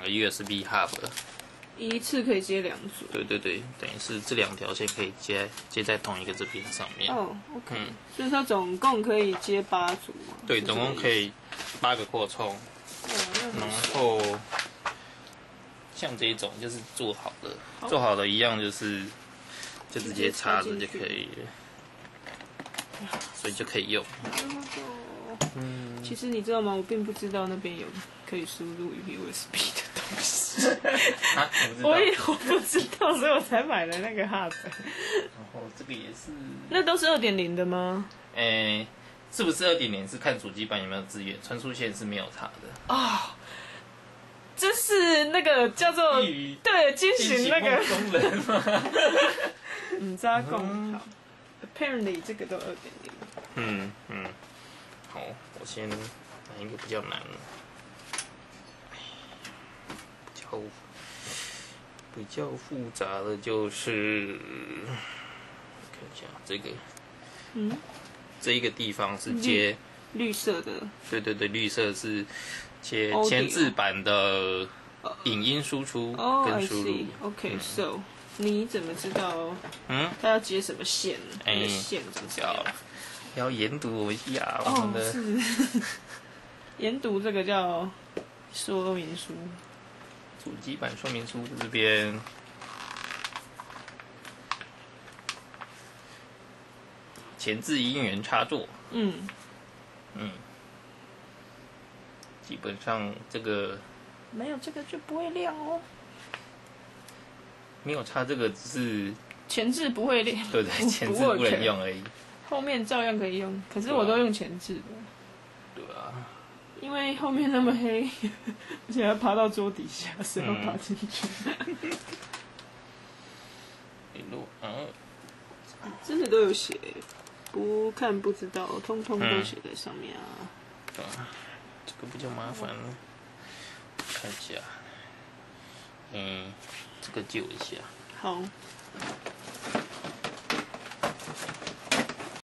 个 USB hub，一次可以接两组。对对对，等于是这两条线可以接接在同一个这边上面。哦，OK，、嗯。所以它总共可以接八组嘛？对，总共可以八个扩充，然后像这一种就是做好的，好。做好的一样就是就直接插着就可以了，所以就可以用。嗯，其实你知道吗？我并不知道那边有可以输入 USB 的东西，啊，我也我不知道，所以我才买了那个 Hub。然后这个也是，那都是二点零的吗？诶、是不是二点零是看主机版有没有资源，传输线是没有差的。啊、这是那个叫做与对进行那个功能吗？嗯扎贡好，apparently 这个都二点零。嗯嗯，好，我先拿一个比较难的，比较比较复杂的就是，看一下这个嗯，这一个地方是接，绿色的对对对，绿色是接前置版的影音输出跟输入。OK，so、你怎么知道嗯，他要接什么线？线怎么要样？要研读一下我哦们，的。是。研读这个叫说明书。主机版说明书这边，前置音源插座，嗯，嗯，基本上这个没有这个就不会亮哦。没有插这个只是前置不会亮，对对前置不能用而已，后面照样可以用，可是我都用前置的，对啊，因为后面那么黑，而且还爬到桌底下，谁要爬进去？一路啊，真的都有写，不看不知道，通通都嗯写在上面啊。对啊，这个比较麻烦了，看一下，嗯，这个救一下，好，